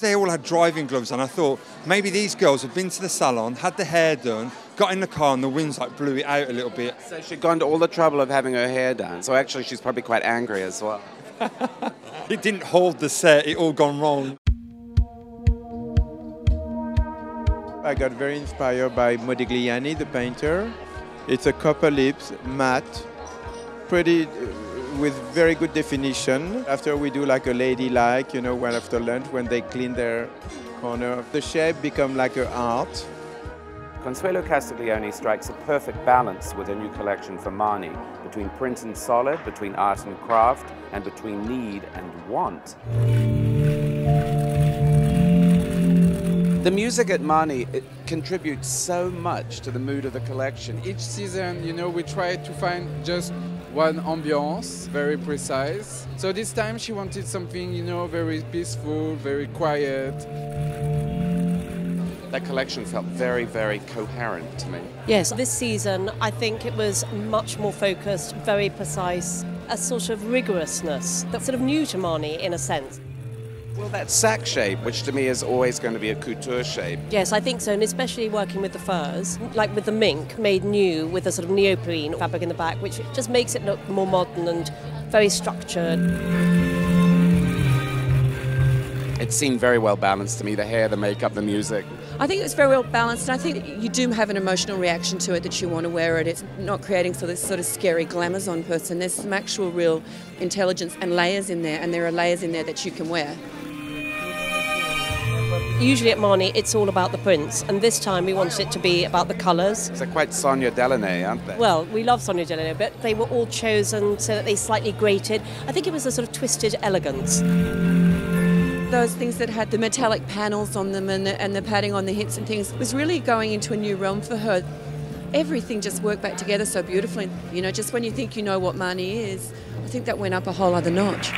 They all had driving gloves on. I thought maybe these girls had been to the salon, had the hair done, got in the car, and the winds like blew it out a little bit. So she'd gone to all the trouble of having her hair done. So actually, she's probably quite angry as well. It didn't hold the set, it all gone wrong. I got very inspired by Modigliani, the painter. It's a copper lips, matte, pretty with very good definition. After we do like a lady like, you know, when after lunch when they clean their corner, the shape become like a art. Consuelo Castiglioni strikes a perfect balance with her new collection for Marni between print and solid, between art and craft, and between need and want. The music at Marni it contributes so much to the mood of the collection. Each season, you know, we try to find just one ambiance, very precise. So this time she wanted something, you know, very peaceful, very quiet. That collection felt very, very coherent to me. Yes, this season I think it was much more focused, very precise, a sort of rigorousness that's sort of new to Marni in a sense. Well, that sack shape, which to me is always going to be a couture shape. Yes, I think so, and especially working with the furs, like with the mink, made new with a sort of neoprene fabric in the back, which just makes it look more modern and very structured. It seemed very well balanced to me the hair, the makeup, the music. I think it was very well balanced, and I think you do have an emotional reaction to it that you want to wear it. It's not creating sort of, this sort of scary glamazon person. There's some actual real intelligence and layers in there, and there are layers in there that you can wear. Usually at Marni, it's all about the prints, and this time we wanted it to be about the colours. They're quite Sonia Delaunay, aren't they? Well, we love Sonia Delaunay, but they were all chosen so that they slightly grated. I think it was a sort of twisted elegance. Those things that had the metallic panels on them and the, and the padding on the hips and things was really going into a new realm for her. Everything just worked back together so beautifully. You know, just when you think you know what Marni is, I think that went up a whole other notch.